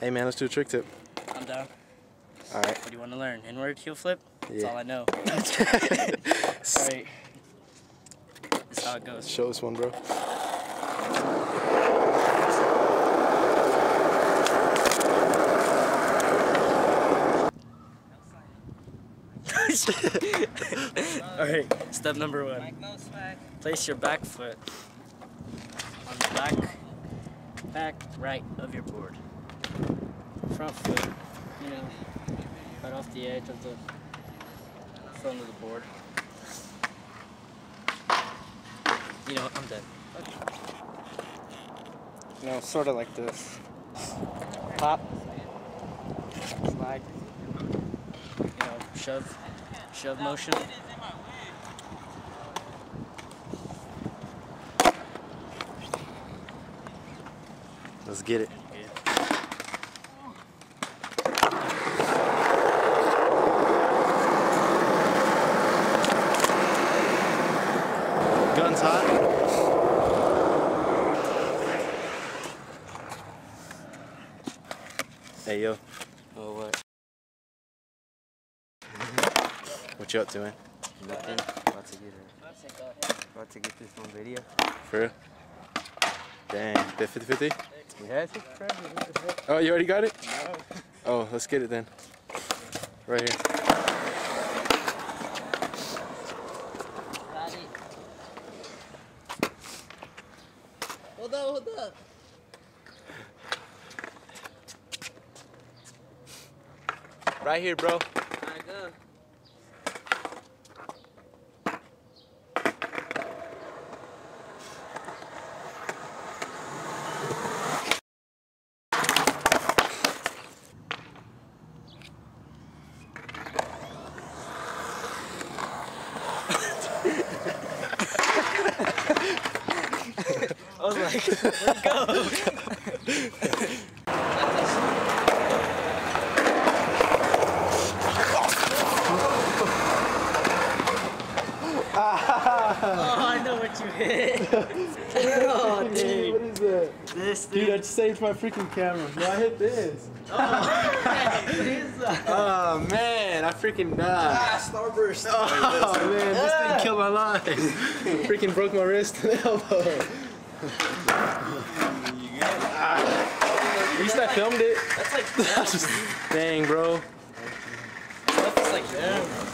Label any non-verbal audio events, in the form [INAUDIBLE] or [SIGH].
Hey man, let's do a trick tip. I'm down. All right. What do you want to learn? Inward heel flip? That's Yeah. all I know. [LAUGHS] Alright. This is how it goes. Show us one, bro. [LAUGHS] Alright, step number one. Place your back foot on the back, back right of your board. Front foot, you know, right off the edge of the front of the board. You know, I'm dead. You know, sort of like this. Pop. Slide. You know, shove. Shove motion. Let's get it. Guns hot. Hey yo, Oh, what? what you up to, man? Nothing. About to get it. About to get this on video. For real? Dang, bit 50 50? Yeah, it's just crazy. What the heck? Oh, you already got it? Oh, let's get it then. Right here. Hold up. Right here, bro. Alright, go. [LAUGHS] I was like, where'd it go? Oh, I know what you hit. [LAUGHS] oh, dude. is that? This Dude, thing. I saved my freaking camera. No, I hit this. Oh, what is that? Uh, [LAUGHS] oh man, I freaking died. Ah, Starburst. Oh man, this thing killed my life. [LAUGHS] freaking broke my wrist and elbow. At least I filmed it. That's like, [LAUGHS] Dang, bro. that's like, damn.